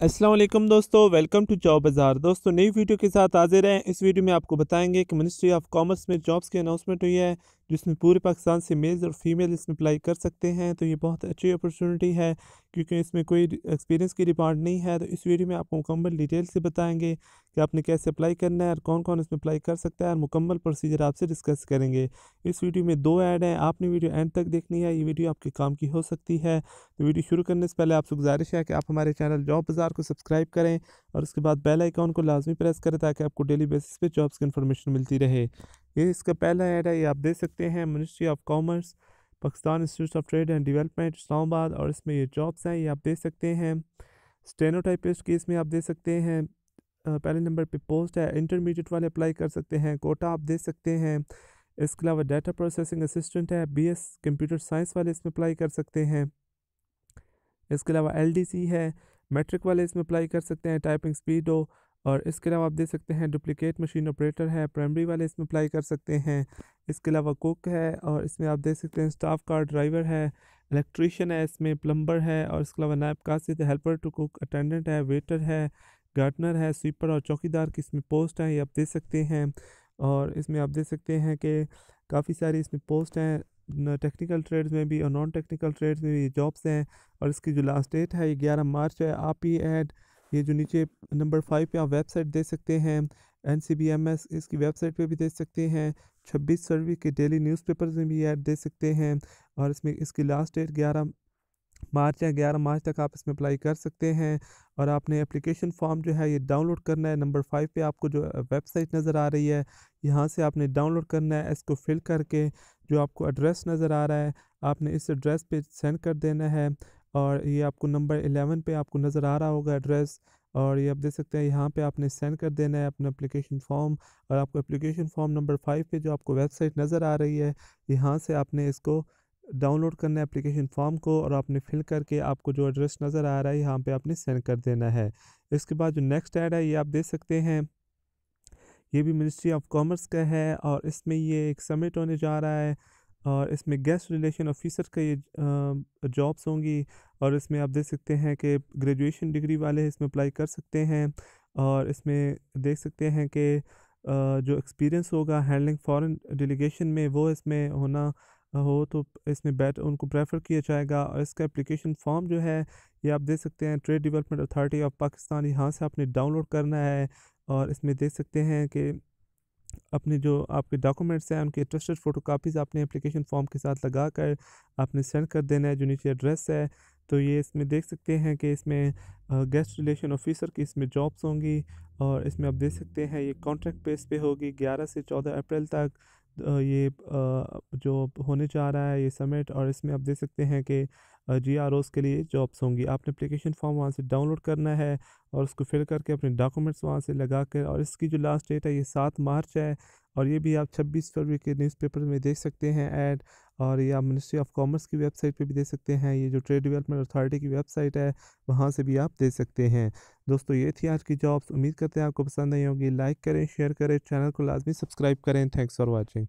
السلام علیکم دوستو ویلکم ٹو جاب بازار دوستو، نئی ویڈیو کے ساتھ حاضر ہیں۔ اس ویڈیو میں آپ کو بتائیں گے کہ منسٹری آف کامرس میں جابز کی اناؤنسمنٹ ہوئی ہے۔ جس میں پورے پاکستان سے میلز اور فیمیل اس میں اپلائی کر سکتے ہیں، تو یہ بہت اچھی اپرچونٹی ہے، کیونکہ اس میں کوئی ایکسپیرینس کی ڈیمانڈ نہیں ہے۔ تو اس ویڈیو میں آپ کو مکمل ڈیٹیل سے بتائیں گے کہ آپ نے کیسے اپلائی کرنا ہے اور کون کون اس میں اپلائی کر سکتا ہے اور مکمل پروسیجر آپ سے ڈسکس کریں گے۔ اس ویڈیو میں دو ایڈ ہیں، آپ نے ویڈیو اینڈ تک دیکھنی ہے، یہ ویڈیو آپ کے کام کی ہو سکتی ہے۔ تو ویڈیو شروع کرنے سے پہلے آپ سے گزارش ہے کہ آپ ہمارے چینل جاب بازار کو سبسکرائب کریں اور اس کے بعد بیل آئیکن کو لازمی پریس کریں تاکہ آپ کو ڈیلی بیسس پہ جابس کی انفارمیشن ملتی رہے۔ یہ اس کا پہلا ایڈ ہے، یہ آپ دیکھ سکتے ہیں۔ Ministry of commerce, Pakistan institute of trade and development, Islamabad, اور اس میں یہ جابس ہیں، یہ آپ دیکھ سکتے ہیں۔ اسٹینوٹائپسٹ کی اس میں آپ دیکھ سکتے ہیں۔ پہلے نمبر پہ پوسٹ ہے۔ انٹرمیڈیٹ والے اپلائی کر سکتے ہیں۔ کوٹا آپ دیکھ سکتے ہیں۔ اس کے علاوہ ڈیٹا پروسیسنگ اسسٹنٹ ہے۔ بی ایس کمپیوٹر سائنس والے اس میں اپلائی کر سکتے ہیں۔ اس کے علاوہ ایل ڈی سی ہے۔ میٹرک والے اس میں اپلائی کر سکتے ہیں۔ ٹائپنگ سپیڈ ہو اور اس کے علاوہ آپ دیکھ سکتے ہیں ڈپلیکیٹ مشین آپریٹر ہے پرائمری والے اس میں اپلائی کر سکتے ہیں۔ اس کے علاوہ کوک ہے اور اس میں آپ دیکھ سکتے ہیں اسٹاف کار ڈرائیور ہے الیکٹریشین ہے اس میں پلمبر ہے اور اس کے علاوہ نائب کاسد ہیلپر ٹو کوک اٹینڈنٹ ہے ویٹر ہے گارڈنر ہے سویپر اور چوکی دار کی اس میں پوسٹ ہیں، یہ آپ دیکھ سکتے ہیں۔ اور اس میں آپ دیکھ سکتے ہیں کہ کافی ساری اس میں پوسٹ ہیں ٹیکنیکل ٹریڈز میں بھی اور نان ٹیکنیکل ٹریڈز میں بھی جابس ہیں۔ اور اس کی جو لاسٹ ڈیٹ ہے، یہ گیارہ مارچ ہے، آپ ہی ایڈ یہ جو نیچے نمبر فائیو پہ آپ ویب سائٹ دے سکتے ہیں N C B M S اس کی ویب سائٹ پہ بھی دے سکتے ہیں، چھبیس سروی کے ڈیلی نیوز پیپرز میں بھی ایڈ دے سکتے ہیں اور اس میں اس کی لاسٹ ڈیٹ گیارہ مارچ ہے گیارہ مارچ تک آپ اس میں اپلائی کر سکتے ہیں اور آپ نے اپلیکیشن فارم جو ہے یہ ڈاؤن لوڈ کرنا ہے، نمبر فائیو پہ آپ کو جو ویب سائٹ نظر آ رہی ہے، یہاں سے آپ نے ڈاؤن لوڈ کرنا ہے اس کو فل کر کے جو آپ کو ایڈریس نظر آ رہا ہے، آپ نے اس ایڈریس پہ سینڈ کر دینا ہے۔ اور یہ آپ کو نمبر الیون پہ آپ کو نظر آ رہا ہوگا ایڈریس اور یہ آپ دیکھ سکتے ہیں یہاں پہ آپ نے سینڈ کر دینا ہے اپنا اپلیکیشن فارم اور آپ کو اپلیکیشن فارم نمبر فائیو پہ جو آپ کو ویب سائٹ نظر آ رہی ہے یہاں سے آپ نے اس کو ڈاؤن لوڈ کرنا ہے اپلیکیشن فارم کو اور آپ نے فل کر کے آپ کو جو ایڈریس نظر آ رہا ہے یہاں پہ آپ نے سینڈ کر دینا ہے۔ اس کے بعد جو نیکسٹ ایڈ ہے یہ آپ دیکھ سکتے ہیں، یہ بھی منسٹری آف کامرس کا ہے اور اس میں یہ ایک سمٹ ہونے جا رہا ہے۔ اور اس میں گیسٹ ریلیشن آفیسر کا یہ جابس ہوں گی اور اس میں آپ دیکھ سکتے ہیں کہ گریجویشن ڈگری والے اس میں اپلائی کر سکتے ہیں اور اس میں دیکھ سکتے ہیں کہ جو ایکسپیرینس ہوگا ہینڈلنگ فارن ڈیلیگیشن میں وہ اس میں ہونا، ہو تو اس میں بیٹ ان کو پریفر کیا جائے گا اور اس کا اپلیکیشن فارم جو ہے یہ آپ دیکھ سکتے ہیں trade development authority of Pakistan یہاں سے آپ نے ڈاؤن لوڈ کرنا ہے اور اس میں دیکھ سکتے ہیں کہ اپنے جو آپ کے ڈاکومنٹس ہیں، ان کے ٹرسٹڈ فوٹو کاپیز آپ نے اپلیکیشن فارم کے ساتھ لگا کر آپ نے سینڈ کر دینا ہے، جو نیچے ایڈریس ہے۔ تو یہ اس میں دیکھ سکتے ہیں کہ اس میں گیسٹ ریلیشن آفیسر کی اس میں جابس ہوں گی اور اس میں آپ دیکھ سکتے ہیں، یہ کانٹریکٹ بیس پہ ہوگی گیارہ سے چودہ اپریل تک۔ یہ جو ہونے جا رہا ہے، یہ سمٹ، اور اس میں آپ دیکھ سکتے ہیں کہ جی آر اوز کے لیے جابس ہوں گی۔ آپ نے اپلیکیشن فارم وہاں سے ڈاؤن لوڈ کرنا ہے، اور اس کو فل کر کے اپنے ڈاکومنٹس وہاں سے لگا کر، اور اس کی جو لاسٹ ڈیٹ ہے، یہ سات مارچ ہے۔ اور یہ بھی آپ چھبیس فروری کے نیوز پیپر میں دیکھ سکتے ہیں ایڈ، اور یہ آپ منسٹری آف کامرس کی ویب سائٹ پہ بھی دیکھ سکتے ہیں۔ یہ جو ٹریڈ ڈیولپمنٹ اتھارٹی کی ویب سائٹ ہے، وہاں سے بھی آپ دیکھ سکتے ہیں۔ دوستو، یہ تھی آج کی جابس۔ امید کرتے ہیں آپ کو پسند نہیں ہوگی۔ لائک کریں، شیئر کریں، چینل کو لازمی سبسکرائب کریں۔ Thanks for watching